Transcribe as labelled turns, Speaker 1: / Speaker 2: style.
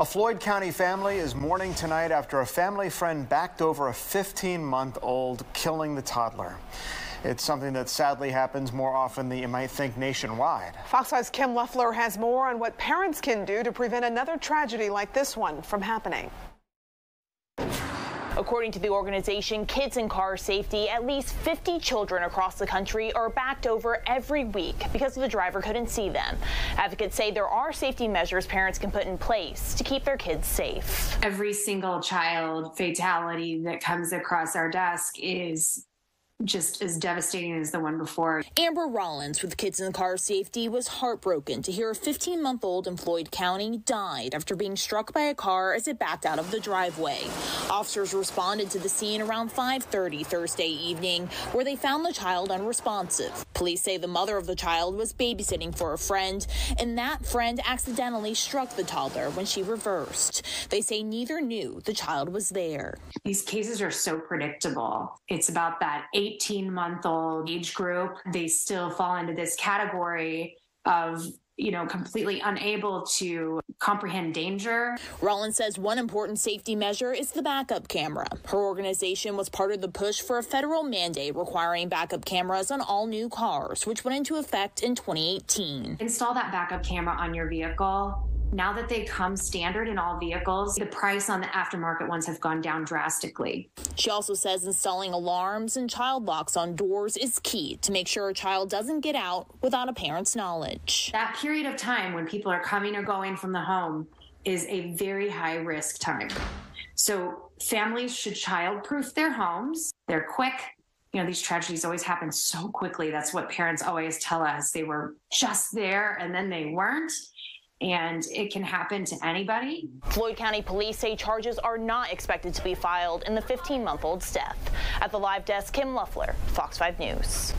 Speaker 1: A Floyd County family is mourning tonight after a family friend backed over a 15 month old, killing the toddler. It's something that sadly happens more often than you might think nationwide.
Speaker 2: Fox 5's Kim Leoffler has more on what parents can do to prevent another tragedy like this one from happening.
Speaker 3: According to the organization Kids and Car Safety, at least 50 children across the country are backed over every week because the driver couldn't see them. Advocates say there are safety measures parents can put in place to keep their kids safe.
Speaker 4: Every single child fatality that comes across our desk is just as devastating as the one before.
Speaker 3: Amber Rollins with Kids in the Car Safety was heartbroken to hear a 15 month old in Floyd County died after being struck by a car as it backed out of the driveway. Officers responded to the scene around 5:30 Thursday evening where they found the child unresponsive. Police say the mother of the child was babysitting for a friend and that friend accidentally struck the toddler when she reversed. They say neither knew the child was there.
Speaker 4: These cases are so predictable. It's about that 8 18 month old age group, they still fall into this category of you know, completely unable to comprehend danger.
Speaker 3: Rollins says one important safety measure is the backup camera. Her organization was part of the push for a federal mandate requiring backup cameras on all new cars, which went into effect in 2018.
Speaker 4: Install that backup camera on your vehicle now that they come standard in all vehicles, the price on the aftermarket ones have gone down drastically.
Speaker 3: She also says installing alarms and child locks on doors is key to make sure a child doesn't get out without a parent's knowledge.
Speaker 4: That period of time when people are coming or going from the home is a very high risk time. So families should child-proof their homes. They're quick, you know, these tragedies always happen so quickly. That's what parents always tell us. They were just there and then they weren't and it can happen to anybody.
Speaker 3: Floyd County Police say charges are not expected to be filed in the 15 month old's death. At the live desk, Kim Leoffler, Fox 5 News.